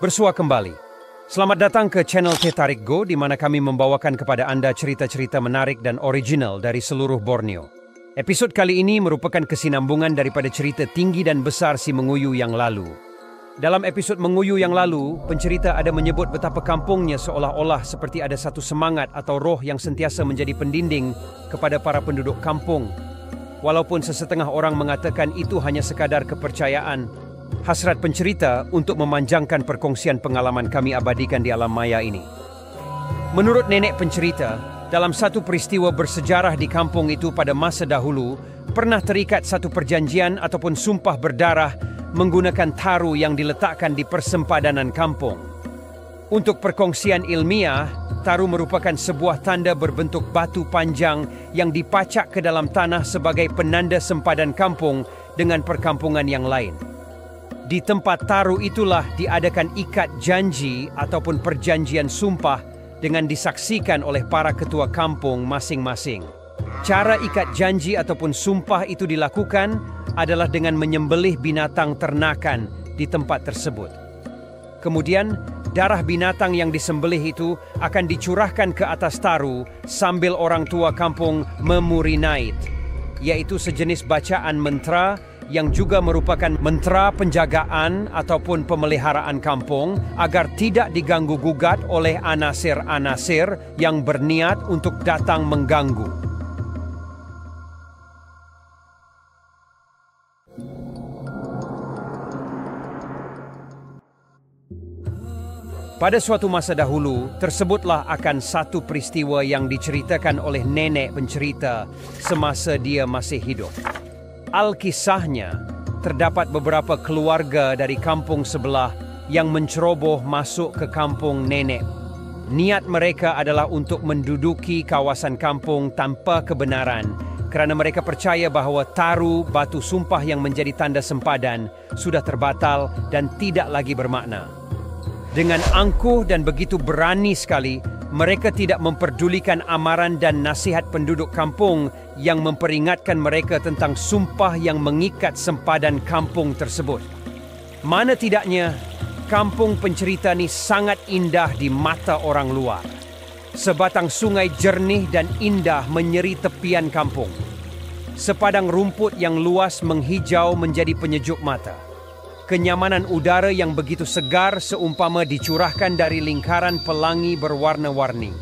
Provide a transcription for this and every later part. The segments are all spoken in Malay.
Bersua kembali. Selamat datang ke channel Teh Tarik Go di mana kami membawakan kepada anda cerita-cerita menarik dan original dari seluruh Borneo. Episod kali ini merupakan kesinambungan daripada cerita tinggi dan besar si Menguyu yang lalu. Dalam episod Menguyu yang lalu, pencerita ada menyebut betapa kampungnya seolah-olah seperti ada satu semangat atau roh yang sentiasa menjadi pendinding kepada para penduduk kampung. Walaupun sesetengah orang mengatakan itu hanya sekadar kepercayaan, hasrat pencerita untuk memanjangkan perkongsian pengalaman kami abadikan di alam maya ini. Menurut nenek pencerita, dalam satu peristiwa bersejarah di kampung itu pada masa dahulu, pernah terikat satu perjanjian ataupun sumpah berdarah menggunakan taru yang diletakkan di persempadanan kampung. Untuk perkongsian ilmiah, taru merupakan sebuah tanda berbentuk batu panjang yang dipacak ke dalam tanah sebagai penanda sempadan kampung dengan perkampungan yang lain. Di tempat taruh itulah diadakan ikat janji ataupun perjanjian sumpah dengan disaksikan oleh para ketua kampung masing-masing. Cara ikat janji ataupun sumpah itu dilakukan adalah dengan menyembelih binatang ternakan di tempat tersebut. Kemudian, darah binatang yang disembelih itu akan dicurahkan ke atas taru sambil orang tua kampung memurinait, yaitu sejenis bacaan mentera yang juga merupakan mentera penjagaan ataupun pemeliharaan kampung agar tidak diganggu gugat oleh anasir-anasir yang berniat untuk datang mengganggu. Pada suatu masa dahulu, tersebutlah akan satu peristiwa yang diceritakan oleh nenek pencerita semasa dia masih hidup. Alkisahnya, terdapat beberapa keluarga dari kampung sebelah yang menceroboh masuk ke kampung nenek. Niat mereka adalah untuk menduduki kawasan kampung tanpa kebenaran kerana mereka percaya bahawa taru batu sumpah yang menjadi tanda sempadan sudah terbatal dan tidak lagi bermakna. Dengan angkuh dan begitu berani sekali, mereka tidak memperdulikan amaran dan nasihat penduduk kampung yang memperingatkan mereka tentang sumpah yang mengikat sempadan kampung tersebut. Mana tidaknya, kampung pencerita ini sangat indah di mata orang luar. Sebatang sungai jernih dan indah menyeri tepian kampung. Sepadang rumput yang luas menghijau menjadi penyejuk mata kenyamanan udara yang begitu segar seumpama dicurahkan dari lingkaran pelangi berwarna-warni.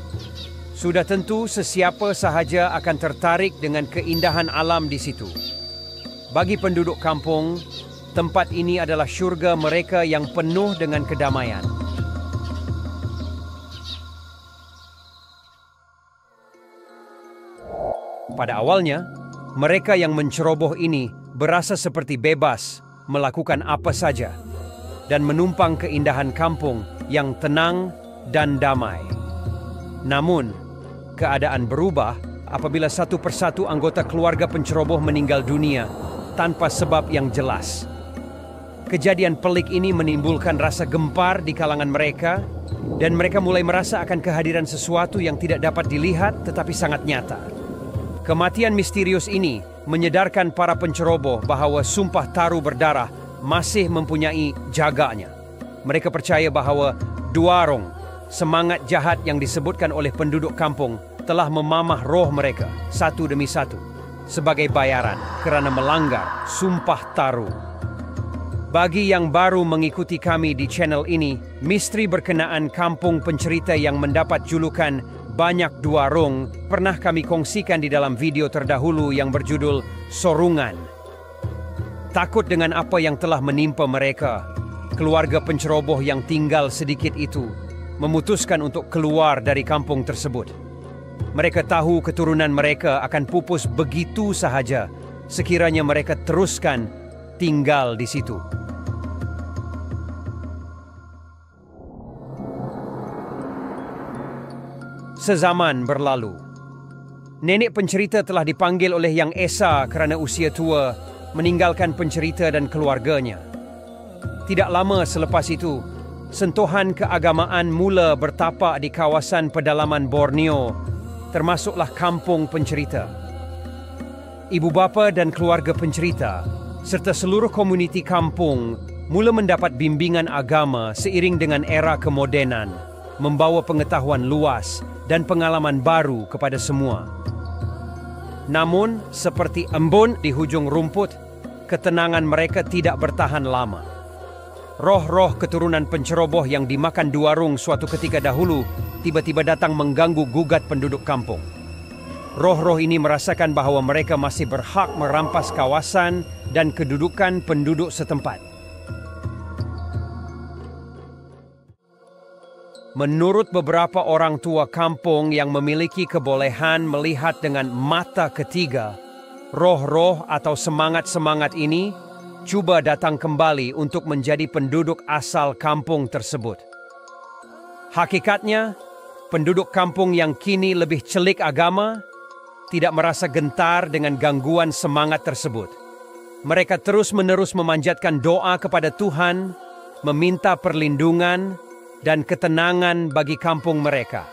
Sudah tentu sesiapa sahaja akan tertarik dengan keindahan alam di situ. Bagi penduduk kampung, tempat ini adalah syurga mereka yang penuh dengan kedamaian. Pada awalnya, mereka yang menceroboh ini berasa seperti bebas melakukan apa saja dan menumpang keindahan kampung yang tenang dan damai. Namun, keadaan berubah apabila satu persatu anggota keluarga penceroboh meninggal dunia tanpa sebab yang jelas. Kejadian pelik ini menimbulkan rasa gempar di kalangan mereka dan mereka mulai merasa akan kehadiran sesuatu yang tidak dapat dilihat tetapi sangat nyata. Kematian misterius ini menyedarkan para penceroboh bahawa sumpah taru berdarah masih mempunyai jaganya. Mereka percaya bahawa duarong, semangat jahat yang disebutkan oleh penduduk kampung, telah memamah roh mereka satu demi satu sebagai bayaran kerana melanggar sumpah taru. Bagi yang baru mengikuti kami di channel ini, misteri berkenaan kampung pencerita yang mendapat julukan banyak dua rung pernah kami kongsikan di dalam video terdahulu yang berjudul Sorungan. Takut dengan apa yang telah menimpa mereka, keluarga penceroboh yang tinggal sedikit itu memutuskan untuk keluar dari kampung tersebut. Mereka tahu keturunan mereka akan pupus begitu sahaja sekiranya mereka teruskan tinggal di situ. Sezaman berlalu. Nenek pencerita telah dipanggil oleh Yang Esa kerana usia tua meninggalkan pencerita dan keluarganya. Tidak lama selepas itu, sentuhan keagamaan mula bertapak di kawasan pedalaman Borneo, termasuklah kampung pencerita. Ibu bapa dan keluarga pencerita serta seluruh komuniti kampung mula mendapat bimbingan agama seiring dengan era kemodenan, membawa pengetahuan luas dan pengalaman baru kepada semua. Namun, seperti embun di hujung rumput, ketenangan mereka tidak bertahan lama. Roh-roh keturunan penceroboh yang dimakan duarung suatu ketika dahulu tiba-tiba datang mengganggu gugat penduduk kampung. Roh-roh ini merasakan bahawa mereka masih berhak merampas kawasan dan kedudukan penduduk setempat. Menurut beberapa orang tua kampung yang memiliki kebolehan melihat dengan mata ketiga, roh-roh atau semangat-semangat ini cuba datang kembali untuk menjadi penduduk asal kampung tersebut. Hakikatnya, penduduk kampung yang kini lebih celik agama tidak merasa gentar dengan gangguan semangat tersebut. Mereka terus-menerus memanjatkan doa kepada Tuhan, meminta perlindungan, dan ketenangan bagi kampung mereka.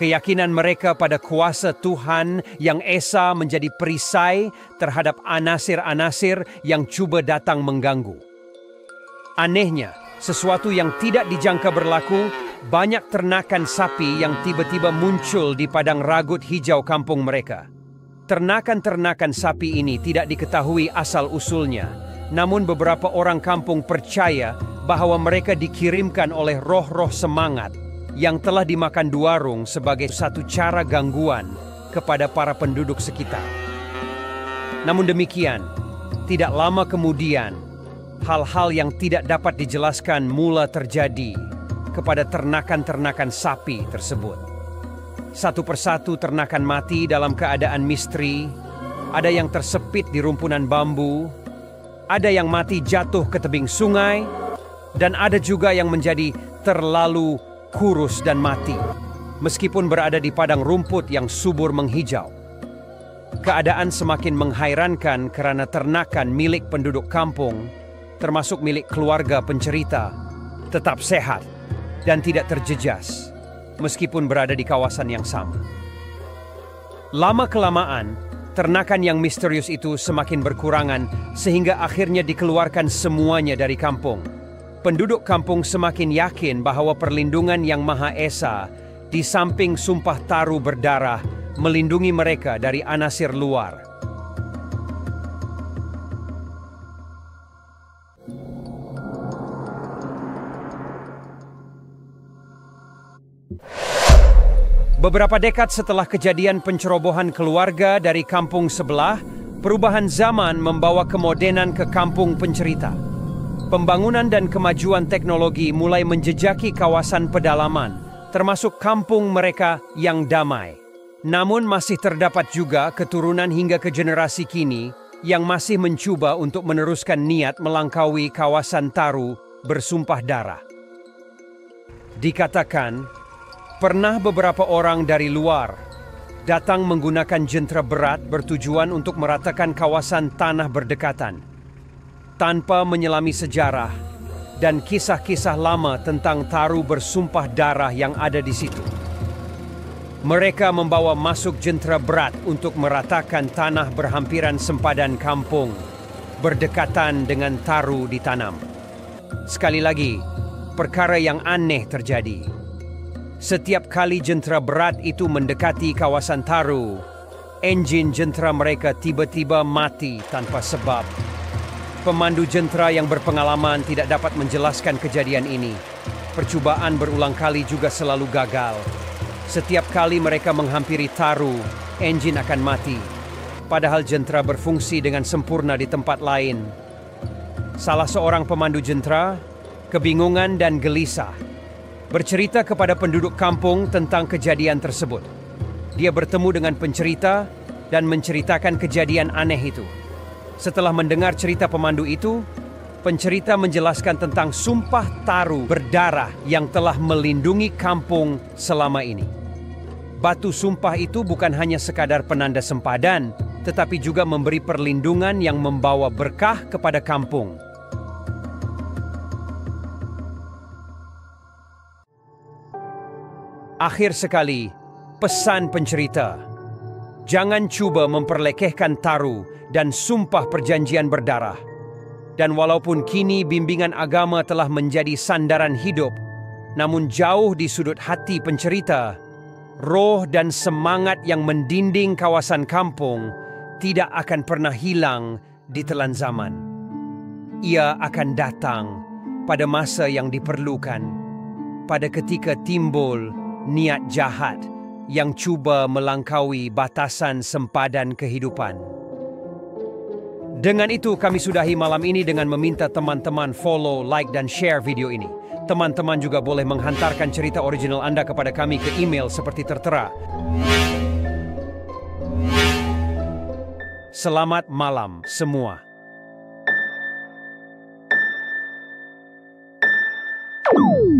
Keyakinan mereka pada kuasa Tuhan yang esa menjadi perisai terhadap anasir-anasir yang cuba datang mengganggu. Anehnya, sesuatu yang tidak dijangka berlaku, banyak ternakan sapi yang tiba-tiba muncul di padang ragut hijau kampung mereka. Ternakan-ternakan sapi ini tidak diketahui asal-usulnya, namun beberapa orang kampung percaya bahawa mereka dikirimkan oleh roh-roh semangat yang telah dimakan duarung sebagai satu cara gangguan kepada para penduduk sekitar. Namun demikian, tidak lama kemudian, hal-hal yang tidak dapat dijelaskan mula terjadi kepada ternakan-ternakan sapi tersebut. Satu persatu ternakan mati dalam keadaan misteri, ada yang tersepit di rumpunan bambu, ada yang mati jatuh ke tebing sungai, dan ada juga yang menjadi terlalu kurus dan mati, meskipun berada di padang rumput yang subur menghijau. Keadaan semakin menghairankan kerana ternakan milik penduduk kampung, termasuk milik keluarga pencerita, tetap sehat dan tidak terjejas, meskipun berada di kawasan yang sama. Lama-kelamaan, ternakan yang misterius itu semakin berkurangan sehingga akhirnya dikeluarkan semuanya dari kampung penduduk kampung semakin yakin bahawa perlindungan yang Maha Esa di samping sumpah taru berdarah melindungi mereka dari anasir luar. Beberapa dekad setelah kejadian pencerobohan keluarga dari kampung sebelah, perubahan zaman membawa kemodenan ke kampung pencerita. Pembangunan dan kemajuan teknologi mulai menjejaki kawasan pedalaman, termasuk kampung mereka yang damai. Namun masih terdapat juga keturunan hingga ke generasi kini yang masih mencuba untuk meneruskan niat melangkaui kawasan Taru bersumpah darah. Dikatakan, pernah beberapa orang dari luar datang menggunakan jentera berat bertujuan untuk meratakan kawasan tanah berdekatan – tanpa menyelami sejarah dan kisah-kisah lama tentang taru bersumpah darah yang ada di situ. Mereka membawa masuk jentera berat untuk meratakan tanah berhampiran sempadan kampung berdekatan dengan taru ditanam. Sekali lagi, perkara yang aneh terjadi. Setiap kali jentera berat itu mendekati kawasan taru, enjin jentera mereka tiba-tiba mati tanpa sebab. Pemandu jentera yang berpengalaman tidak dapat menjelaskan kejadian ini. Percubaan berulang kali juga selalu gagal. Setiap kali mereka menghampiri Taru, enjin akan mati. Padahal jentera berfungsi dengan sempurna di tempat lain. Salah seorang pemandu jentera kebingungan dan gelisah. Bercerita kepada penduduk kampung tentang kejadian tersebut. Dia bertemu dengan pencerita dan menceritakan kejadian aneh itu. Setelah mendengar cerita pemandu itu, pencerita menjelaskan tentang sumpah taru berdarah yang telah melindungi kampung selama ini. Batu sumpah itu bukan hanya sekadar penanda sempadan, tetapi juga memberi perlindungan yang membawa berkah kepada kampung. Akhir sekali, pesan pencerita. Jangan cuba memperlekehkan taru dan sumpah perjanjian berdarah. Dan walaupun kini bimbingan agama telah menjadi sandaran hidup, namun jauh di sudut hati pencerita, roh dan semangat yang mendinding kawasan kampung tidak akan pernah hilang di telan zaman. Ia akan datang pada masa yang diperlukan, pada ketika timbul niat jahat yang cuba melangkaui batasan sempadan kehidupan. Dengan itu kami sudahi malam ini dengan meminta teman-teman follow, like dan share video ini. Teman-teman juga boleh menghantarkan cerita original anda kepada kami ke email seperti tertera. Selamat malam semua. Woo!